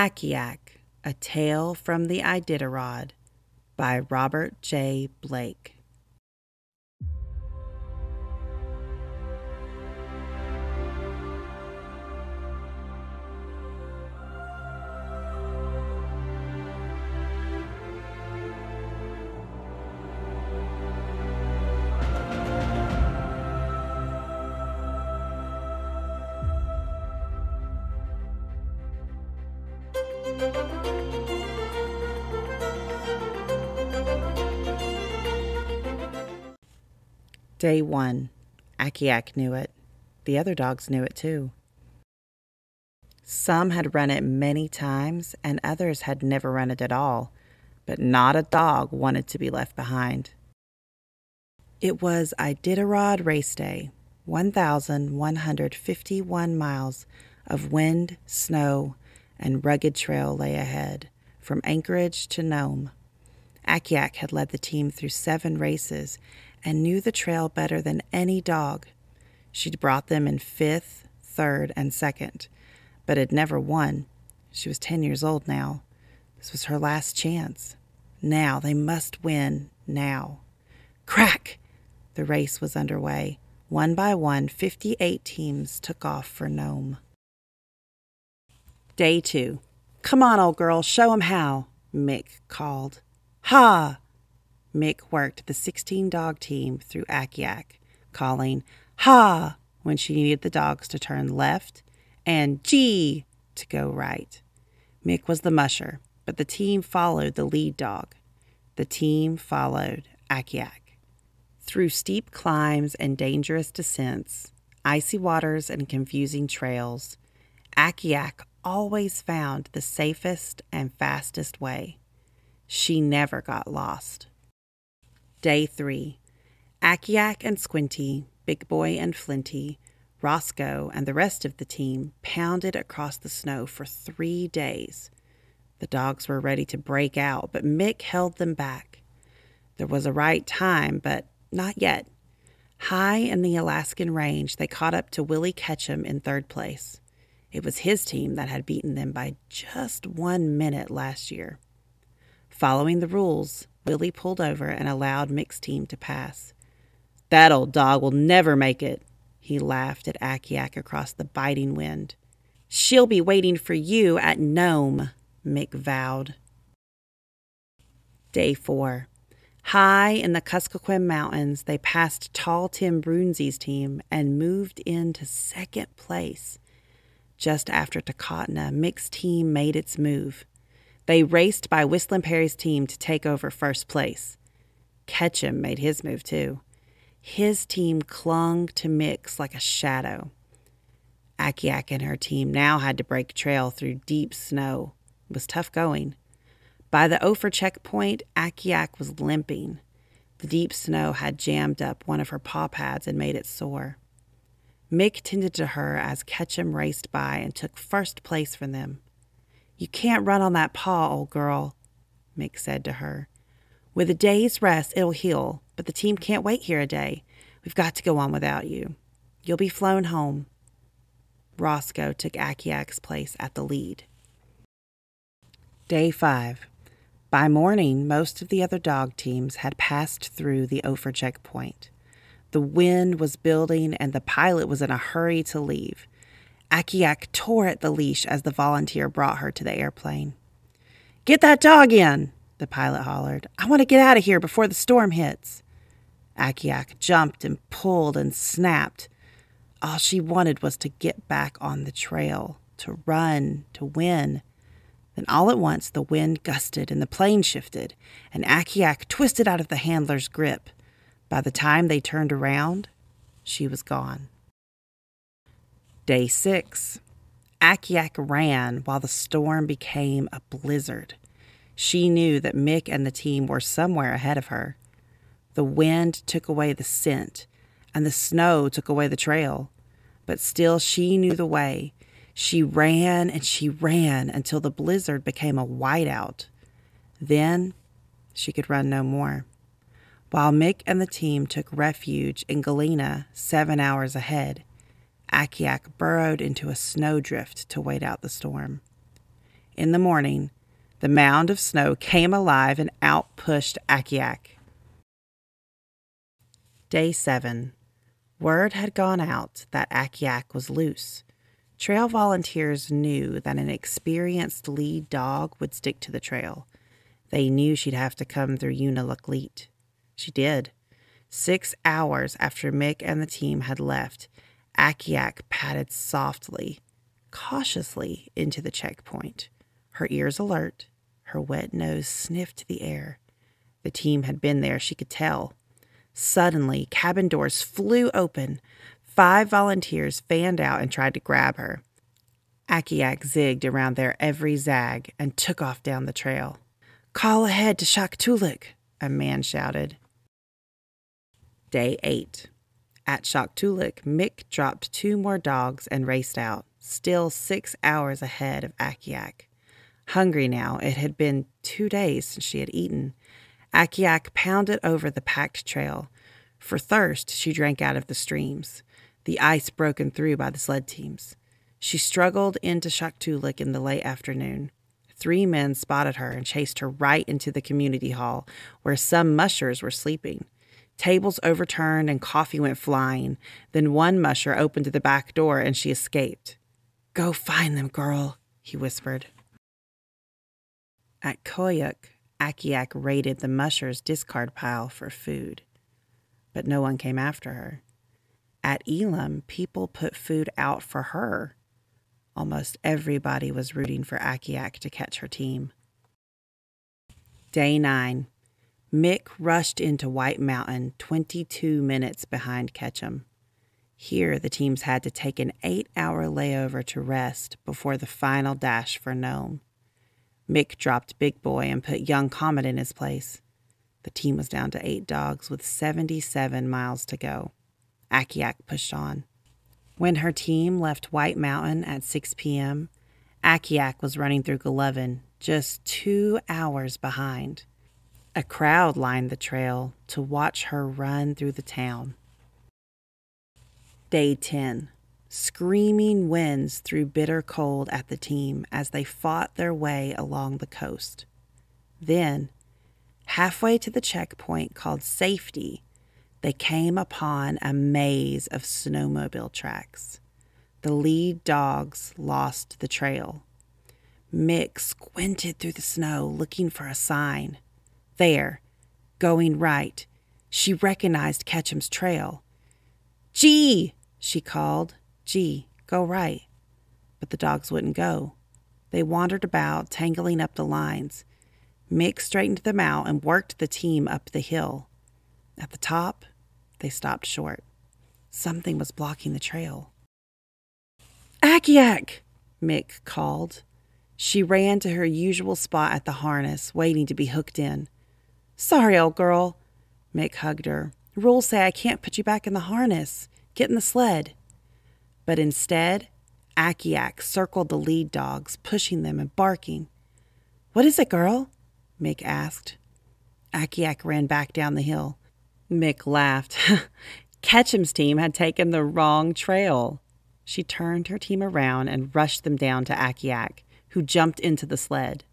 Akiak, A Tale from the Iditarod by Robert J. Blake. Day one. Akiak knew it. The other dogs knew it too. Some had run it many times, and others had never run it at all, but not a dog wanted to be left behind. It was Iditarod Race Day, 1,151 miles of wind, snow, and rugged trail lay ahead, from Anchorage to Nome. Akiak had led the team through seven races and knew the trail better than any dog. She'd brought them in fifth, third, and second, but had never won. She was 10 years old now. This was her last chance. Now they must win, now. Crack! The race was underway. One by one, 58 teams took off for Nome. Day two. Come on, old girl, show 'em how, Mick called. Ha! Mick worked the 16 dog team through Akiak, calling Haw when she needed the dogs to turn left and Gee to go right. Mick was the musher, but the team followed the lead dog. The team followed Akiak. Through steep climbs and dangerous descents, icy waters and confusing trails, Akiak always found the safest and fastest way. She never got lost. Day three. Akiak and Squinty, Big Boy and Flinty, Roscoe, and the rest of the team pounded across the snow for three days. The dogs were ready to break out, but Mick held them back. There was a right time, but not yet. High in the Alaskan range, they caught up to Willie Ketchum in third place. It was his team that had beaten them by just one minute last year. Following the rules, Willie pulled over and allowed Mick's team to pass. That old dog will never make it, he laughed at Akiak across the biting wind. She'll be waiting for you at Nome, Mick vowed. Day four. High in the Kuskokwim Mountains, they passed tall Tim Brunzi's team and moved into second place. Just after Takotna, Mick's team made its move. They raced by Whistling Perry's team to take over first place. Ketchum made his move too. His team clung to Mick's like a shadow. Akiak and her team now had to break trail through deep snow. It was tough going. By the Ophir checkpoint, Akiak was limping. The deep snow had jammed up one of her paw pads and made it sore. Mick tended to her as Ketchum raced by and took first place from them. You can't run on that paw, old girl, Mick said to her. With a day's rest, it'll heal, but the team can't wait here a day. We've got to go on without you. You'll be flown home. Roscoe took Akiak's place at the lead. Day 5. By morning, most of the other dog teams had passed through the Ophir checkpoint. The wind was building, and the pilot was in a hurry to leave. Akiak tore at the leash as the volunteer brought her to the airplane. Get that dog in, the pilot hollered. I want to get out of here before the storm hits. Akiak jumped and pulled and snapped. All she wanted was to get back on the trail, to run, to win. Then all at once the wind gusted and the plane shifted, and Akiak twisted out of the handler's grip. By the time they turned around, she was gone. Day six. Akiak ran while the storm became a blizzard. She knew that Mick and the team were somewhere ahead of her. The wind took away the scent, and the snow took away the trail. But still, she knew the way. She ran and she ran until the blizzard became a whiteout. Then she could run no more. While Mick and the team took refuge in Galena, seven hours ahead, Akiak burrowed into a snowdrift to wait out the storm. In the morning, the mound of snow came alive and out pushed Akiak. Day 7. Word had gone out that Akiak was loose. Trail volunteers knew that an experienced lead dog would stick to the trail. They knew she'd have to come through Unalakleet. She did. Six hours after Mick and the team had left, Akiak padded softly, cautiously into the checkpoint. Her ears alert, her wet nose sniffed the air. The team had been there, she could tell. Suddenly, cabin doors flew open. Five volunteers fanned out and tried to grab her. Akiak zigged around their every zag and took off down the trail. Call ahead to Shaktoolik, a man shouted. Day 8. At Shaktoolik, Mick dropped two more dogs and raced out, still six hours ahead of Akiak. Hungry now, it had been two days since she had eaten. Akiak pounded over the packed trail. For thirst, she drank out of the streams, the ice broken through by the sled teams. She struggled into Shaktoolik in the late afternoon. Three men spotted her and chased her right into the community hall, where some mushers were sleeping. Tables overturned and coffee went flying. Then one musher opened the back door and she escaped. Go find them, girl, he whispered. At Koyuk, Akiak raided the musher's discard pile for food, but no one came after her. At Elim, people put food out for her. Almost everybody was rooting for Akiak to catch her team. Day 9. Mick rushed into White Mountain 22 minutes behind Ketchum. Here, the teams had to take an eight hour layover to rest before the final dash for Nome. Mick dropped Big Boy and put Young Comet in his place. The team was down to eight dogs with 77 miles to go. Akiak pushed on. When her team left White Mountain at 6 p.m., Akiak was running through Golovin, just two hours behind. A crowd lined the trail to watch her run through the town. Day 10. Screaming winds threw bitter cold at the team as they fought their way along the coast. Then, halfway to the checkpoint called Safety, they came upon a maze of snowmobile tracks. The lead dogs lost the trail. Mick squinted through the snow looking for a sign. There, going right, she recognized Ketchum's trail. Gee, she called. Gee, go right. But the dogs wouldn't go. They wandered about, tangling up the lines. Mick straightened them out and worked the team up the hill. At the top, they stopped short. Something was blocking the trail. Akiak! Mick called. She ran to her usual spot at the harness, waiting to be hooked in. Sorry, old girl. Mick hugged her. Rules say I can't put you back in the harness. Get in the sled. But instead, Akiak circled the lead dogs, pushing them and barking. What is it, girl? Mick asked. Akiak ran back down the hill. Mick laughed. Ketchum's team had taken the wrong trail. She turned her team around and rushed them down to Akiak, who jumped into the sled.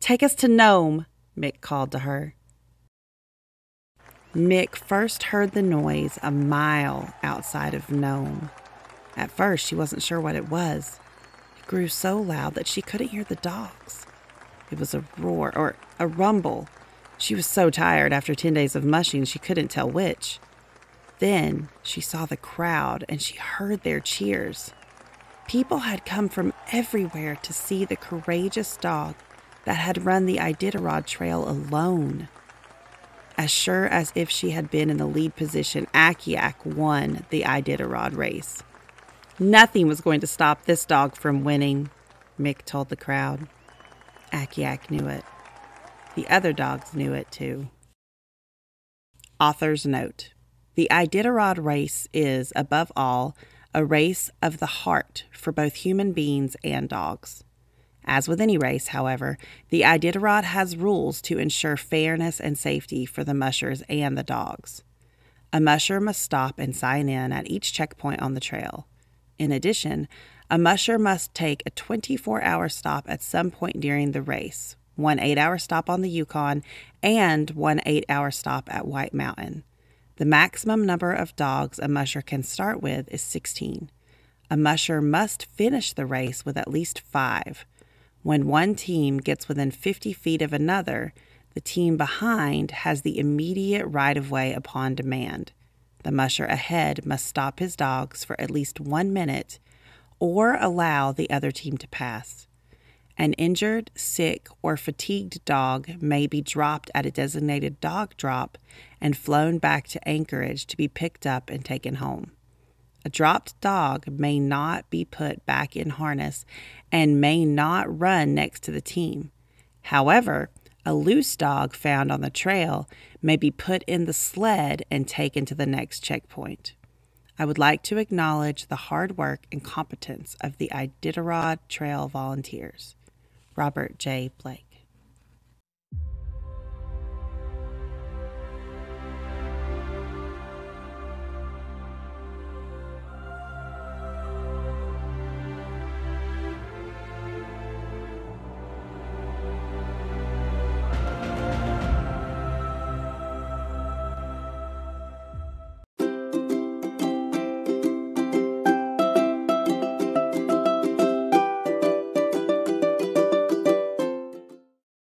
Take us to Nome, Mick called to her. Mick first heard the noise a mile outside of Nome. At first, she wasn't sure what it was. It grew so loud that she couldn't hear the dogs. It was a roar or a rumble. She was so tired after 10 days of mushing, she couldn't tell which. Then she saw the crowd and she heard their cheers. People had come from everywhere to see the courageous dog that had run the Iditarod Trail alone. As sure as if she had been in the lead position, Akiak won the Iditarod race. Nothing was going to stop this dog from winning, Mick told the crowd. Akiak knew it. The other dogs knew it too. Author's note The Iditarod race is, above all, a race of the heart for both human beings and dogs. As with any race, however, the Iditarod has rules to ensure fairness and safety for the mushers and the dogs. A musher must stop and sign in at each checkpoint on the trail. In addition, A musher must take a 24 hour stop at some point during the race, one eight hour stop on the Yukon, and one eight hour stop at White Mountain. The maximum number of dogs a musher can start with is 16. A musher must finish the race with at least five. When one team gets within 50 feet of another, the team behind has the immediate right of way upon demand. The musher ahead must stop his dogs for at least one minute or allow the other team to pass. An injured, sick, or fatigued dog may be dropped at a designated dog drop and flown back to Anchorage to be picked up and taken home. A dropped dog may not be put back in harness and may not run next to the team. However, a loose dog found on the trail may be put in the sled and taken to the next checkpoint. I would like to acknowledge the hard work and competence of the Iditarod Trail volunteers. Robert J. Blake.